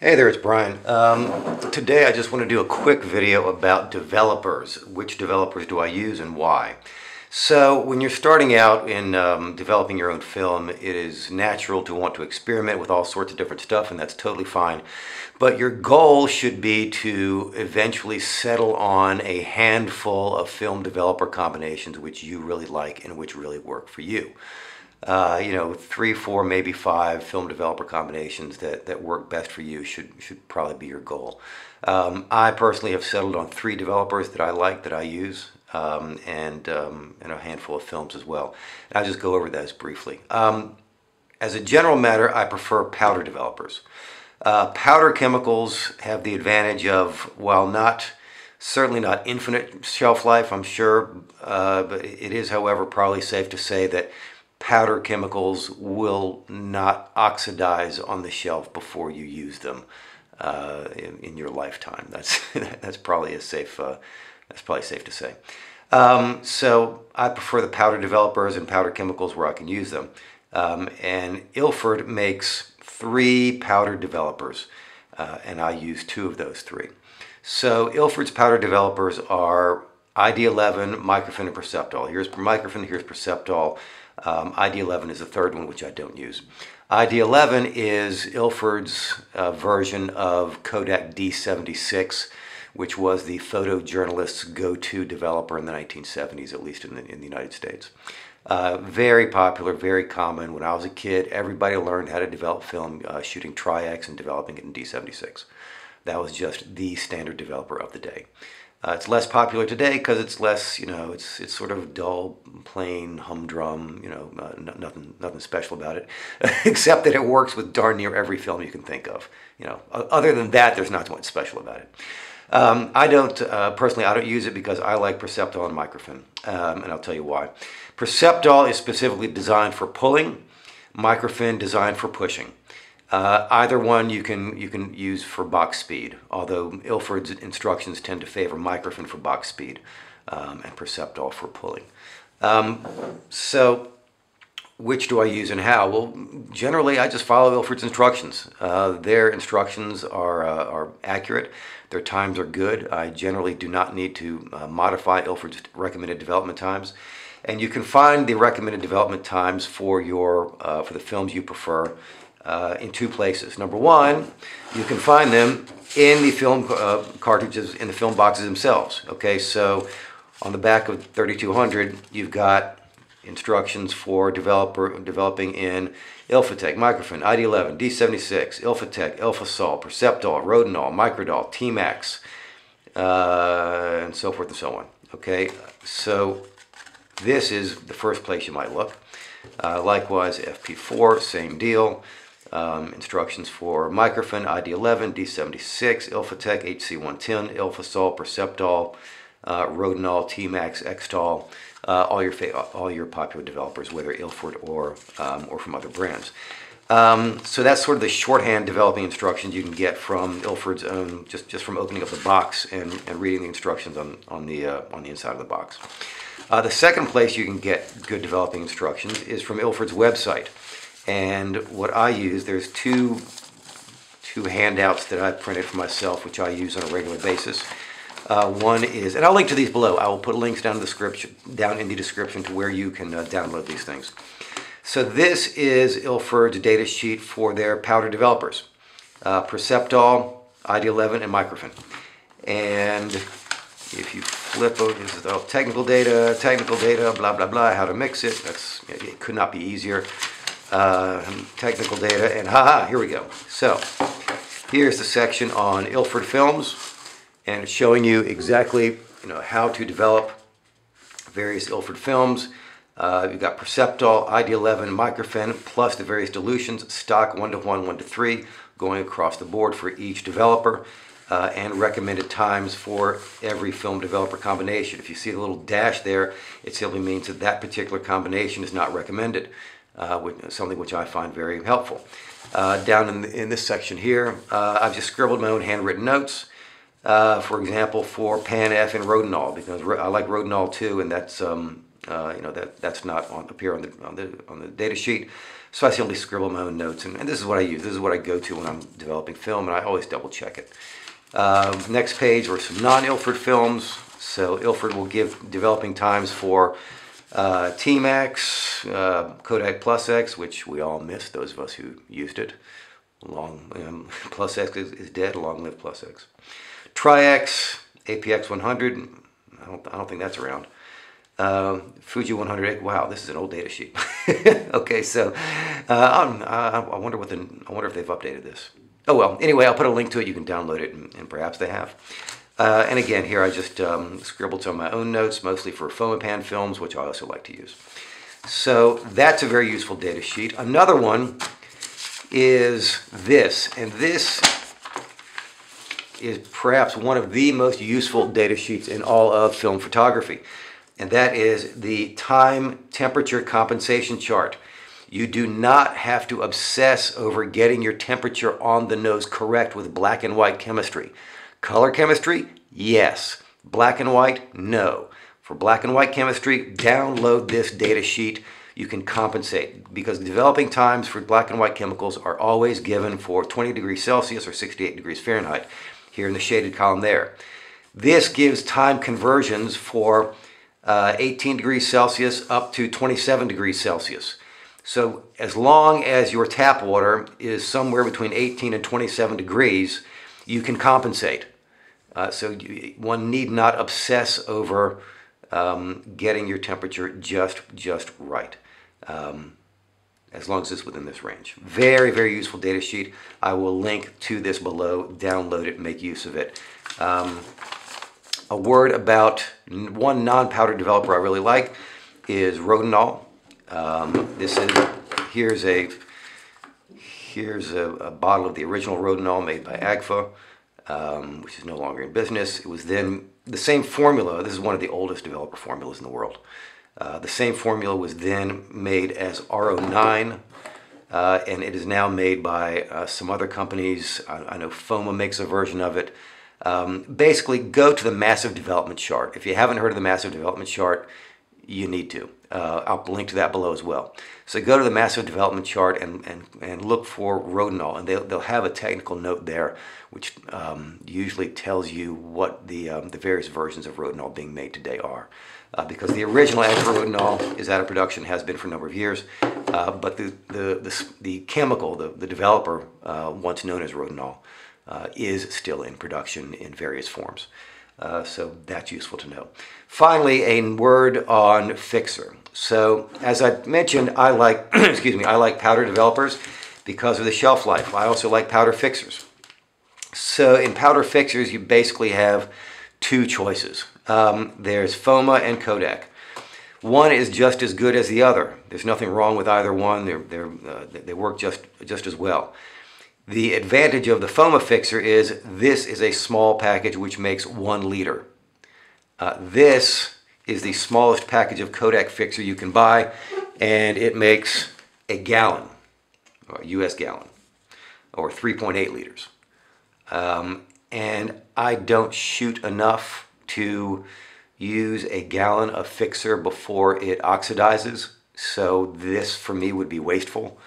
Hey there, it's Brian. Um, today I just want to do a quick video about developers. Which developers do I use and why? So when you're starting out in um, developing your own film, it is natural to want to experiment with all sorts of different stuff and that's totally fine. But your goal should be to eventually settle on a handful of film developer combinations which you really like and which really work for you uh, you know, three, four, maybe five film developer combinations that, that work best for you should, should probably be your goal. Um, I personally have settled on three developers that I like, that I use, um, and, um, and a handful of films as well. I'll just go over those briefly. Um, as a general matter, I prefer powder developers. Uh, powder chemicals have the advantage of, while not certainly not infinite shelf life, I'm sure, uh, but it is, however, probably safe to say that powder chemicals will not oxidize on the shelf before you use them uh, in, in, your lifetime. That's that's probably a safe uh, that's probably safe to say. Um, so I prefer the powder developers and powder chemicals where I can use them. Um, and Ilford makes three powder developers, uh, and I use two of those three. So Ilford's powder developers are ID11, Microphen, and Perceptol. Here's Microphen, here's Perceptol. Um, ID11 is the third one, which I don't use. ID11 is Ilford's uh, version of Kodak D76, which was the photojournalist's go-to developer in the 1970s, at least in the, in the United States. Uh, very popular, very common. When I was a kid, everybody learned how to develop film uh, shooting Tri-X and developing it in D76. That was just the standard developer of the day. Uh, it's less popular today because it's less, you know, it's it's sort of dull, plain, humdrum, you know, uh, nothing nothing special about it, except that it works with darn near every film you can think of. You know, other than that, there's not much special about it. Um, I don't, uh, personally, I don't use it because I like Perceptol and Microphen, um, and I'll tell you why. Perceptol is specifically designed for pulling, Microphen designed for pushing. Uh, either one you can you can use for box speed, although Ilford's instructions tend to favor Microphen for box speed um, and Perceptol for pulling. Um, so which do I use and how? Well, generally I just follow Ilford's instructions. Uh, their instructions are, uh, are accurate. Their times are good. I generally do not need to uh, modify Ilford's recommended development times. And you can find the recommended development times for your uh, for the films you prefer uh, in two places. Number one, you can find them in the film uh, cartridges, in the film boxes themselves. Okay, so on the back of 3200, you've got instructions for developer developing in Ilfotec, Microphen, ID11, D76, Ilfotec, Ilfosol, Perceptol, Rodinal, Microdol, T-Max, uh, and so forth and so on. Okay, so this is the first place you might look. Uh, likewise, FP4, same deal. Um, instructions for Microphen, ID11, D76, Ilfotec, HC110, Ilfosol, Perceptol, uh, Rodinal, T-Max, Xtol, uh, all your all your popular developers, whether Ilford or um, or from other brands. Um, so that's sort of the shorthand developing instructions you can get from Ilford's own, just, just from opening up the box and, and reading the instructions on, on, the, uh, on the inside of the box. Uh, the second place you can get good developing instructions is from Ilford's website. And what I use, there's two, two handouts that I printed for myself, which I use on a regular basis. Uh, one is, and I'll link to these below. I will put links down in the description, down in the description to where you can uh, download these things. So this is Ilford's data sheet for their powder developers. Uh, Perceptol, ID11, and Microphen. And if you flip over, this is all technical data, technical data, blah, blah, blah, how to mix it. That's, it could not be easier uh, technical data, and haha, here we go. So, here's the section on Ilford films, and it's showing you exactly you know how to develop various Ilford films. Uh, you've got Perceptol, ID11, Microphen, plus the various dilutions, stock 1 to 1, 1 to 3, going across the board for each developer, uh, and recommended times for every film developer combination. If you see the little dash there, it simply means that that particular combination is not recommended uh, which, something which I find very helpful. Uh, down in, in this section here, uh, I've just scribbled my own handwritten notes. Uh, for example, for Pan F and Rodinal, because I like Rodinal too, and that's um, uh, you know that that's not on, here on the on the on the data sheet. So I simply scribble my own notes, and, and this is what I use. This is what I go to when I'm developing film, and I always double check it. Uh, next page are some non-Ilford films. So Ilford will give developing times for uh, T-Max, uh, Kodak Plus X, which we all missed, those of us who used it. Long um, Plus X is, is, dead. Long live Plus X. Tri-X, APX 100. I don't, I don't think that's around. Um, Fuji 100. Wow, this is an old data sheet. okay, so uh, I wonder what the I wonder if they've updated this. Oh well. Anyway, I'll put a link to it. You can download it, and, and perhaps they have. Uh, and again, here I just um, scribbled some of my own notes, mostly for Fomapan films, which I also like to use. So that's a very useful data sheet. Another one is this, and this is perhaps one of the most useful data sheets in all of film photography, and that is the time temperature compensation chart. You do not have to obsess over getting your temperature on the nose correct with black and white chemistry. Color chemistry? Yes. Black and white? No. For black and white chemistry, download this data sheet. You can compensate because developing times for black and white chemicals are always given for 20 degrees Celsius or 68 degrees Fahrenheit here in the shaded column there. This gives time conversions for uh, 18 degrees Celsius up to 27 degrees Celsius. So as long as your tap water is somewhere between 18 and 27 degrees, you can compensate. Uh, so you, one need not obsess over um, getting your temperature just just right. Um, as long as it's within this range. Very, very useful data sheet. I will link to this below. Download it, make use of it. Um, a word about one non-powder developer I really like is Rodinal. Um, this is here's a Here's a, a bottle of the original Rodinal made by Agfa, um, which is no longer in business. It was then the same formula. This is one of the oldest developer formulas in the world. Uh, the same formula was then made as R09, uh, and it is now made by uh, some other companies. I, I, know Foma makes a version of it. Um, basically, go to the massive development chart. If you haven't heard of the massive development chart, you need to. Uh, I'll link to that below as well. So go to the massive development chart and, and, and look for Rodinal, and they'll, they'll have a technical note there, which um, usually tells you what the, um, the various versions of Rodinal being made today are. Uh, because the original Rodinal is out of production, has been for a number of years, uh, but the, the, the, the, chemical, the, the developer, uh, once known as Rodinal, uh, is still in production in various forms. Uh, so that's useful to know. Finally, a word on Fixer. So as I mentioned, I like, excuse me, I like powder developers because of the shelf life. I also like powder fixers. So in powder fixers, you basically have two choices. Um, there's Foma and Kodak. One is just as good as the other. There's nothing wrong with either one. They're, they're, uh, they work just, just as well. The advantage of the Foma fixer is this is a small package which makes one liter. Uh, this is the smallest package of Kodak fixer you can buy and it makes a gallon, or US gallon, or 3.8 liters. Um, and I don't shoot enough to use a gallon of fixer before it oxidizes. So this for me would be wasteful,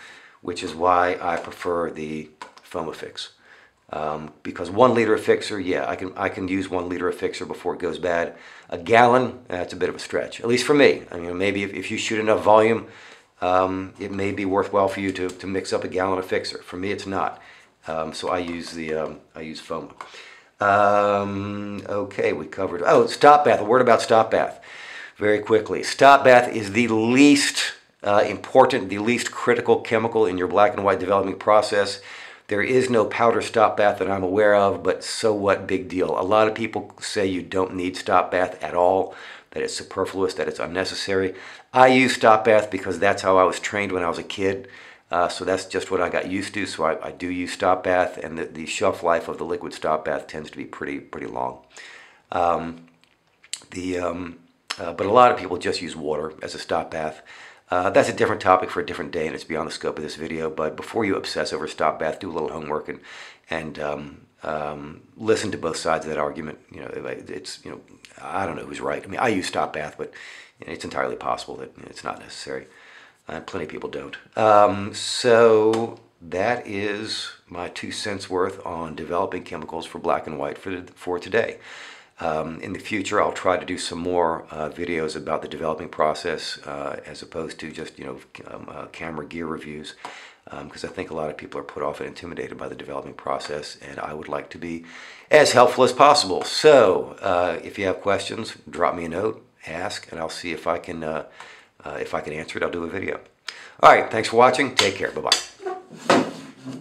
which is why I prefer the Fomafix. Um, because one liter of fixer, yeah, I can I can use one liter of fixer before it goes bad. A gallon, that's a bit of a stretch, at least for me. I mean, maybe if, if you shoot enough volume, um, it may be worthwhile for you to, to mix up a gallon of fixer. For me, it's not. Um, so I use the um, I use foam. Um, okay, we covered. Oh, stop bath. A word about stop bath, very quickly. Stop bath is the least uh, important, the least critical chemical in your black and white development process. There is no powder stop bath that I'm aware of, but so what, big deal. A lot of people say you don't need stop bath at all, that it's superfluous, that it's unnecessary. I use stop bath because that's how I was trained when I was a kid. Uh, so that's just what I got used to. So I, I do use stop bath, and the, the, shelf life of the liquid stop bath tends to be pretty pretty long. Um, the um, uh, but a lot of people just use water as a stop bath. Uh, that's a different topic for a different day, and it's beyond the scope of this video. But before you obsess over stop bath, do a little homework and and um, um, listen to both sides of that argument. You know, it's you know, I don't know who's right. I mean, I use stop bath, but you know, it's entirely possible that you know, it's not necessary. Uh, plenty of people don't. Um, so that is my two cents worth on developing chemicals for black and white for, for today. Um, in the future, I'll try to do some more uh, videos about the developing process uh, as opposed to just you know um, uh, camera gear reviews because um, I think a lot of people are put off and intimidated by the developing process, and I would like to be as helpful as possible. So, uh, if you have questions, drop me a note, ask, and I'll see if I can uh, uh, if I can answer it. I'll do a video. All right, thanks for watching. Take care. Bye bye.